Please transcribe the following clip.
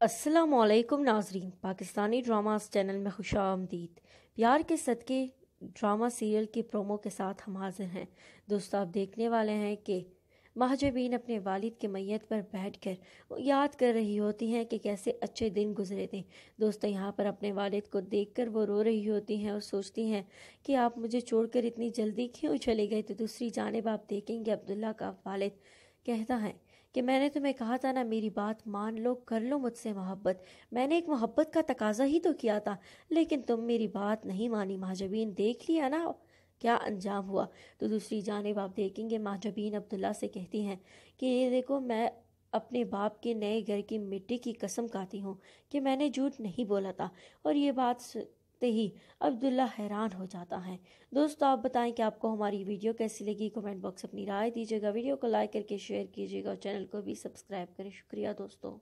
السلام علیکم ناظرین، پاکستانی ڈراماز چینل میں خوش آمدید۔ پیار کے صدقے ڈرامہ سیریل کی پرومو کے ساتھ ہم حاضر ہیں۔ دوستو آپ دیکھنے والے ہیں کہ مہجبین اپنے والد کے میت پر بیٹھ کر یاد کر رہی ہوتی ہیں کہ کیسے اچھے دن گزرے تھے۔ دوستو یہاں پر اپنے والد کو دیکھ کر وہ رو رہی ہوتی ہیں اور سوچتی ہیں کہ آپ مجھے چھوڑ کر اتنی جلدی کیوں چلے گئے؟ تو دوسری جانب آپ دیکھیں گے عبداللہ کا والد کہتا ہے کہ میں نے تمہیں کہا تھا نا، میری بات مان لو، کر لو مجھ سے محبت۔ میں نے ایک محبت کا تقاضا ہی تو کیا تھا، لیکن تم میری بات نہیں مانی۔ مہجبین دیکھ لیا نا، کیا انجام ہوا۔ تو دوسری جانب آپ دیکھیں گے مہجبین عبداللہ سے کہتی ہیں کہ یہ دیکھو، میں اپنے باپ کے نئے گھر کی مٹی کی قسم کھاتی ہوں کہ میں نے جھوٹ نہیں بولا تھا۔ اور یہ بات ہی عبداللہ حیران ہو جاتا ہے۔ دوستو، آپ بتائیں کہ آپ کو ہماری ویڈیو کیسی لگی؟ کومنٹ باکس اپنی رائے دیجیے گا، ویڈیو کو لائک کر کے شیئر کیجیے گا اور چینل کو بھی سبسکرائب کریں۔ شکریہ دوستو۔